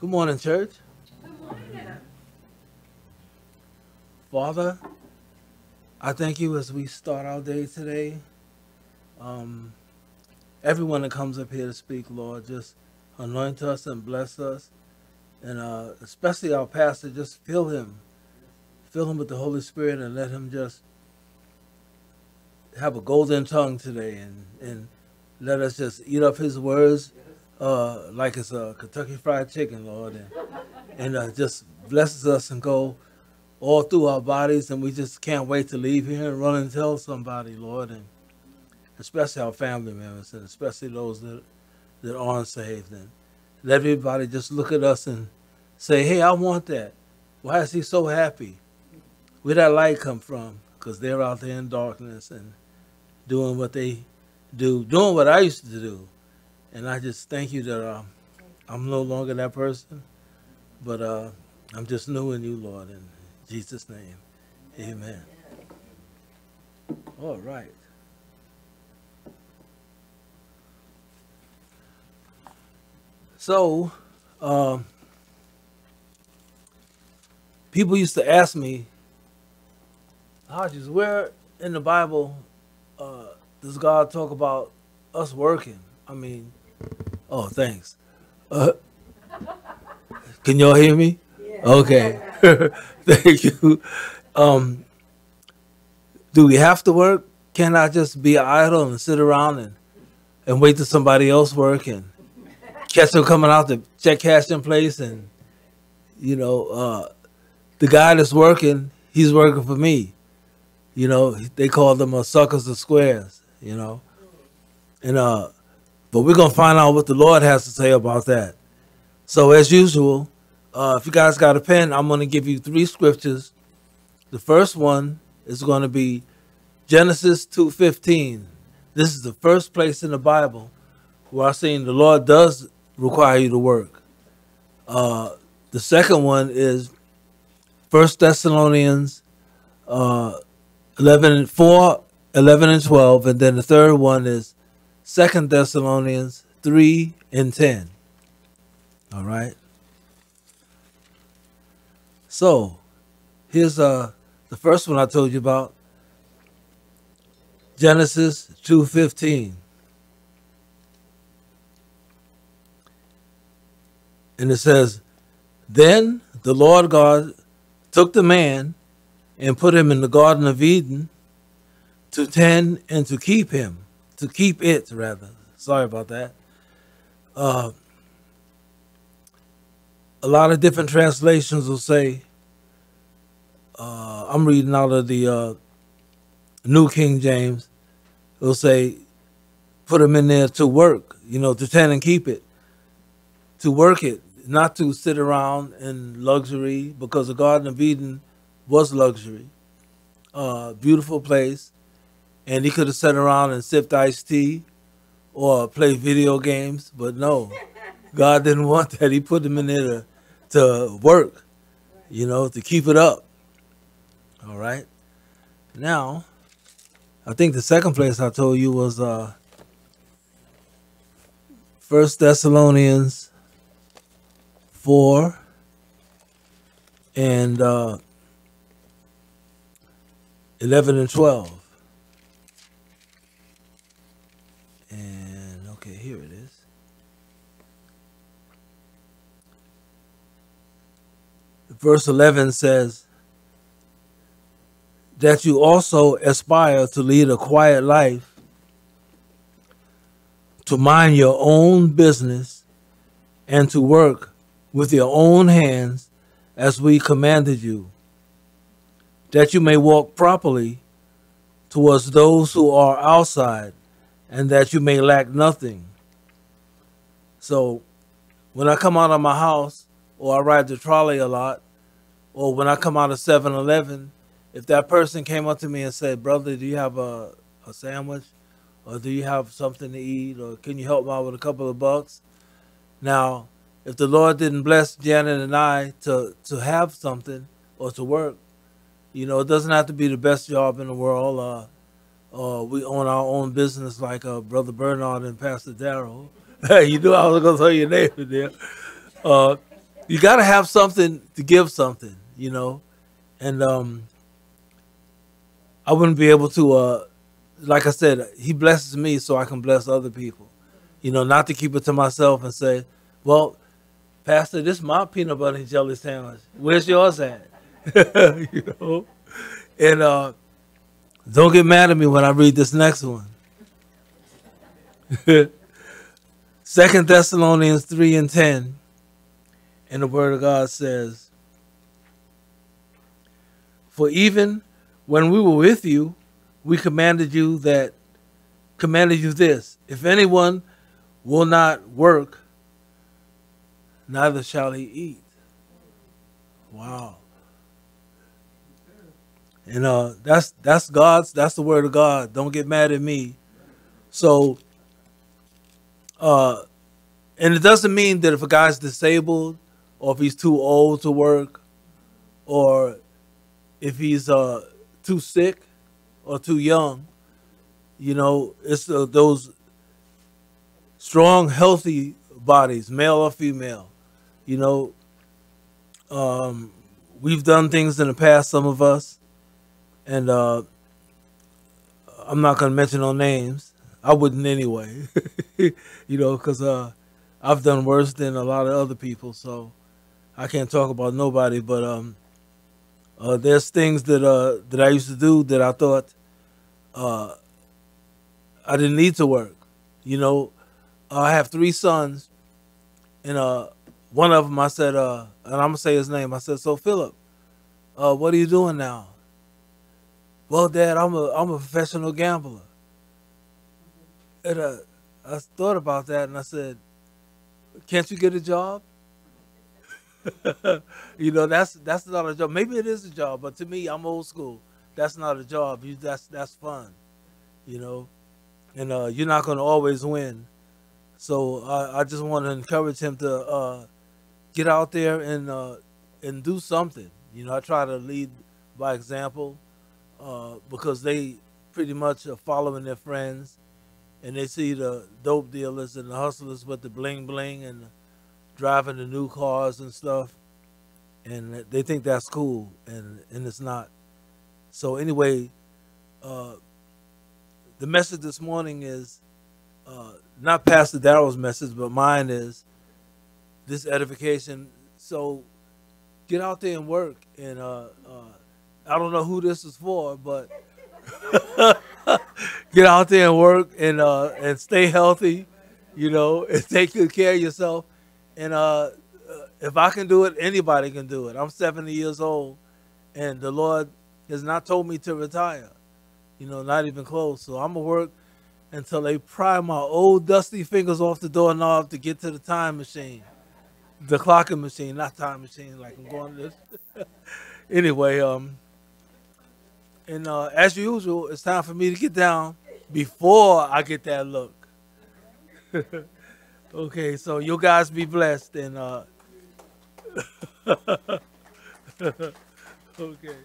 Good morning, church. Good morning. Father, I thank you as we start our day today. Um, everyone that comes up here to speak, Lord, just anoint us and bless us. And uh, especially our pastor, just fill him. Fill him with the Holy Spirit and let him just have a golden tongue today and, and let us just eat up his words uh, like it's a Kentucky Fried Chicken, Lord. And, and uh, just blesses us and go all through our bodies, and we just can't wait to leave here and run and tell somebody, Lord, and especially our family members, and especially those that that aren't saved, and let everybody just look at us and say, "Hey, I want that. Why is he so happy? Where that light come from? Because they're out there in darkness and doing what they do, doing what I used to do, and I just thank you that uh, I'm no longer that person, but uh, I'm just new in you, Lord, in Jesus' name. Amen. All right. So, um, people used to ask me, Hodges, where in the Bible uh, does God talk about us working? I mean, oh, thanks. Uh, can y'all hear me? Okay. Thank you. Um, do we have to work? Can I just be idle and sit around and, and wait till somebody else work and catch them coming out to check cash in place and you know, uh, the guy that's working, he's working for me. You know, they call them a suckers of squares, you know. And uh but we're gonna find out what the Lord has to say about that. So as usual, uh, if you guys got a pen, I'm going to give you three scriptures. The first one is going to be Genesis 2:15. This is the first place in the Bible where I'm saying the Lord does require you to work. Uh, the second one is First Thessalonians uh, 11 4, 11 and 12, and then the third one is Second Thessalonians 3 and 10. All right. So, here's uh the first one I told you about. Genesis 2:15. And it says, "Then the Lord God took the man and put him in the garden of Eden to tend and to keep him, to keep it rather. Sorry about that. Uh, a lot of different translations will say, uh, I'm reading out of the uh, New King James, it'll say, put them in there to work, you know, to tend and keep it, to work it, not to sit around in luxury, because the Garden of Eden was luxury. Uh, beautiful place. And he could have sat around and sipped iced tea or play video games, but no. God didn't want that. He put them in there to, to work, you know, to keep it up. All right. Now, I think the second place I told you was uh First Thessalonians four and uh, eleven and twelve. And okay, here it is. Verse 11 says, That you also aspire to lead a quiet life, to mind your own business, and to work with your own hands as we commanded you, that you may walk properly towards those who are outside, and that you may lack nothing. So, when I come out of my house, or I ride the trolley a lot, or when I come out of 7 Eleven, if that person came up to me and said, Brother, do you have a, a sandwich? Or do you have something to eat? Or can you help me out with a couple of bucks? Now, if the Lord didn't bless Janet and I to, to have something or to work, you know, it doesn't have to be the best job in the world. Uh, uh, we own our own business like uh, Brother Bernard and Pastor Darrell. you knew I was going to tell your name in there. Uh, you got to have something to give something, you know, and um, I wouldn't be able to. Uh, like I said, he blesses me so I can bless other people. You know, not to keep it to myself and say, "Well, Pastor, this is my peanut butter and jelly sandwich. Where's yours at?" you know, and uh, don't get mad at me when I read this next one. Second Thessalonians 3 and 10. And the word of God says, For even when we were with you, we commanded you that commanded you this if anyone will not work, neither shall he eat. Wow. And that's that's God's that's the word of God. Don't get mad at me. So uh and it doesn't mean that if a guy's disabled or if he's too old to work or if he's uh too sick or too young, you know, it's uh, those strong, healthy bodies, male or female. You know, um, we've done things in the past, some of us, and uh, I'm not gonna mention no names. I wouldn't anyway, you know, because uh, I've done worse than a lot of other people, so I can't talk about nobody. But um, uh, there's things that uh, that I used to do that I thought uh, I didn't need to work. You know, I have three sons, and uh, one of them I said, uh, and I'm gonna say his name. I said, "So Philip, uh, what are you doing now?" Well, Dad, I'm a I'm a professional gambler. And uh, I thought about that, and I said, "Can't you get a job?" you know, that's that's not a job. Maybe it is a job, but to me, I'm old school. That's not a job. You that's that's fun, you know, and uh, you're not going to always win. So I, I just want to encourage him to uh, get out there and uh, and do something. You know, I try to lead by example uh, because they pretty much are following their friends and they see the dope dealers and the hustlers with the bling bling and driving the new cars and stuff and they think that's cool and and it's not. So anyway uh, the message this morning is uh, not pastor daryl's message but mine is this edification. So get out there and work and uh, uh I don't know who this is for, but get out there and work and uh, and stay healthy, you know, and take good care of yourself. And uh, if I can do it, anybody can do it. I'm 70 years old, and the Lord has not told me to retire, you know, not even close. So I'm gonna work until they pry my old dusty fingers off the doorknob to get to the time machine, the clocking machine, not time machine. Like I'm going to this. anyway, um. And uh, as usual, it's time for me to get down before I get that look. okay, so you guys be blessed and uh okay.